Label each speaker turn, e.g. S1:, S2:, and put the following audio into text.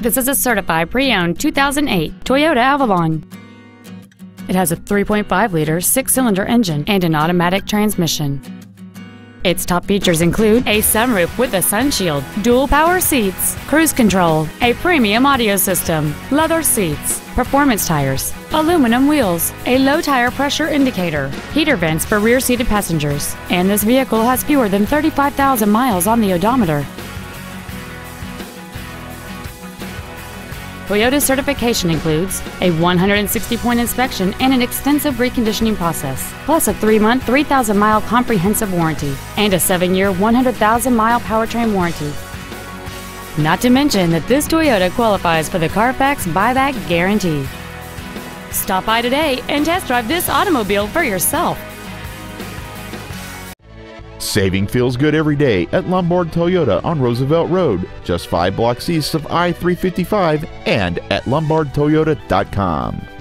S1: This is a certified pre-owned 2008 Toyota Avalon. It has a 3.5-liter six-cylinder engine and an automatic transmission. Its top features include a sunroof with a sunshield, dual power seats, cruise control, a premium audio system, leather seats, performance tires, aluminum wheels, a low tire pressure indicator, heater vents for rear-seated passengers, and this vehicle has fewer than 35,000 miles on the odometer. Toyota's certification includes a 160-point inspection and an extensive reconditioning process, plus a 3-month, 3,000-mile comprehensive warranty and a 7-year, 100,000-mile powertrain warranty. Not to mention that this Toyota qualifies for the Carfax buyback guarantee. Stop by today and test drive this automobile for yourself.
S2: Saving feels good every day at Lombard Toyota on Roosevelt Road, just five blocks east of I 355, and at lombardtoyota.com.